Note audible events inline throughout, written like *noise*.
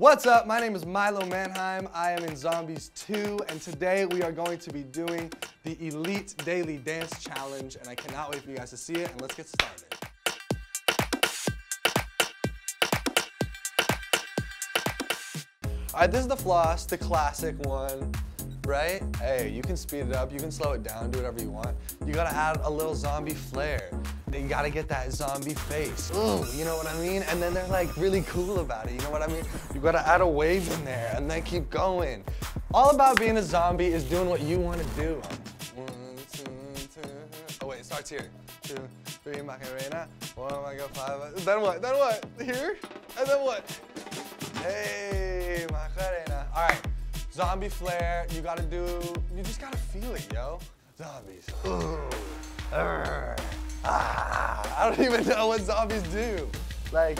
What's up? My name is Milo Manheim. I am in Zombies 2, and today we are going to be doing the Elite Daily Dance Challenge, and I cannot wait for you guys to see it, and let's get started. All right, this is the floss, the classic one, right? Hey, you can speed it up, you can slow it down, do whatever you want. You gotta add a little zombie flair. You gotta get that zombie face. Ooh, you know what I mean? And then they're like really cool about it, you know what I mean? You gotta add a wave in there and then keep going. All about being a zombie is doing what you wanna do. One, two, two. Oh wait, it starts here. Two, three, Macarena. One, I go five. Uh, then what? Then what? Here? And then what? Hey, Macarena. All right, zombie flair, You gotta do, you just gotta feel it, yo. Zombies. Ah. I don't even know what zombies do. Like,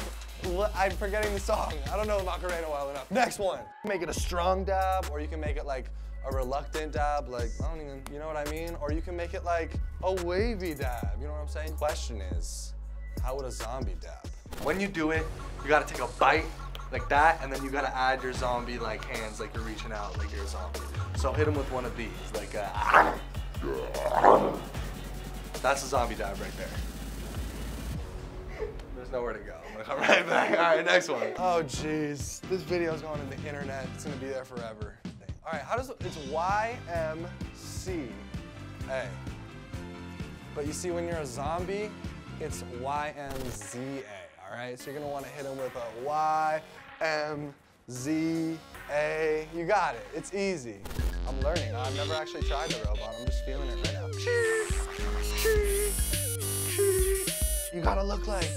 I'm forgetting the song. I don't know Macarena well enough. Next one. Make it a strong dab, or you can make it like a reluctant dab, like, I don't even, you know what I mean? Or you can make it like a wavy dab, you know what I'm saying? Question is, how would a zombie dab? When you do it, you gotta take a bite like that, and then you gotta add your zombie like hands, like you're reaching out, like you're a zombie. So hit him with one of these, like uh, That's a zombie dive right there. There's nowhere to go. I'm gonna come *laughs* right back. All right, next one. Oh jeez, this video is going to the internet. It's gonna be there forever. All right, how does, it's Y-M-C-A. But you see, when you're a zombie, it's Y-M-Z-A, all right? So you're gonna wanna hit them with a Y-M-Z-A. You got it, it's easy. I'm learning. I've never actually tried the robot. I'm just feeling it right now. You gotta look like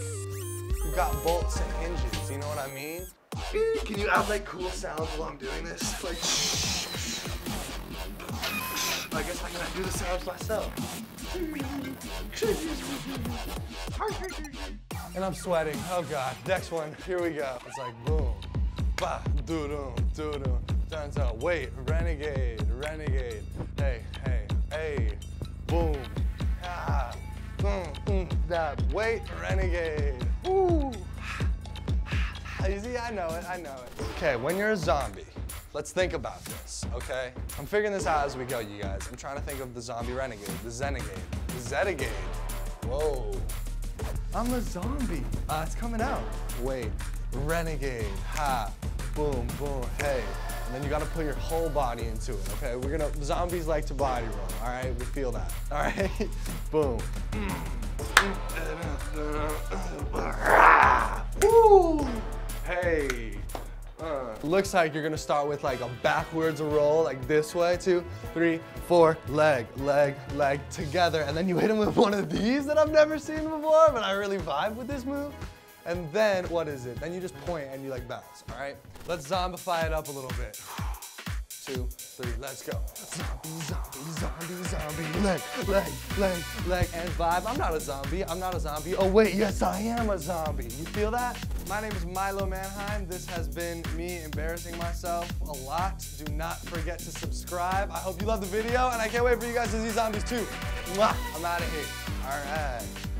you got bolts and hinges, you know what I mean? Can you add like cool sounds while I'm doing this? Like, *laughs* I do the sounds myself. And I'm sweating. Oh God. Next one. Here we go. It's like boom, ba, doo doo, doo doo. Turns out, wait, renegade, renegade. Hey, hey, hey, boom, ah, boom, boom, that. Wait, renegade. Woo. You see, I know it, I know it. Okay, when you're a zombie, let's think about this, okay? I'm figuring this out as we go, you guys. I'm trying to think of the zombie renegade, the zenegade, the zenegade. Whoa. I'm a zombie. Uh, it's coming out. Wait, renegade, ha, boom, boom, hey. And then you gotta put your whole body into it, okay? We're gonna, zombies like to body roll, all right? We feel that, all right? *laughs* boom. Looks like you're gonna start with like a backwards roll, like this way, two, three, four, leg, leg, leg, together. And then you hit him with one of these that I've never seen before, but I really vibe with this move. And then, what is it? Then you just point and you like bounce, all right? Let's zombify it up a little bit. Two, three, let's go. Zombie, zombie, zombie, zombie, leg, leg, leg, leg, and vibe. I'm not a zombie, I'm not a zombie. Oh wait, yes I am a zombie. You feel that? My name is Milo Manheim. This has been me embarrassing myself a lot. Do not forget to subscribe. I hope you love the video, and I can't wait for you guys to see Zombies 2. Mwah! I'm out of here. All right.